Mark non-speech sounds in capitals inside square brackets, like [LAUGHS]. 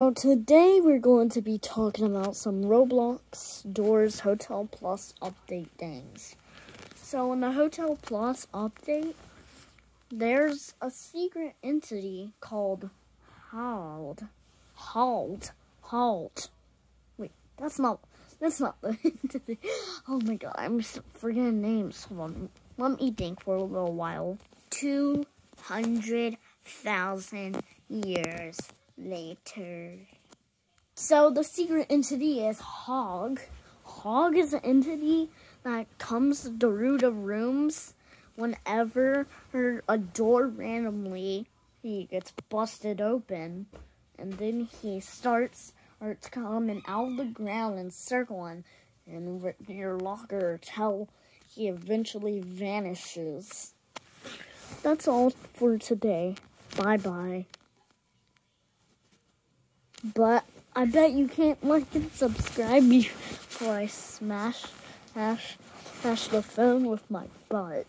So today we're going to be talking about some Roblox Doors Hotel Plus update things. So in the Hotel Plus update, there's a secret entity called Halt. Halt. Halt. Wait, that's not that's not the [LAUGHS] entity. Oh my god, I'm forgetting names. Hold on. Let me think for a little while. Two hundred thousand years later. So the secret entity is Hog. Hog is an entity that comes through the rooms whenever a door randomly he gets busted open and then he starts or it's coming out of the ground and circling in your locker until he eventually vanishes. That's all for today. Bye bye. But I bet you can't like and subscribe before I smash, smash, smash the phone with my butt.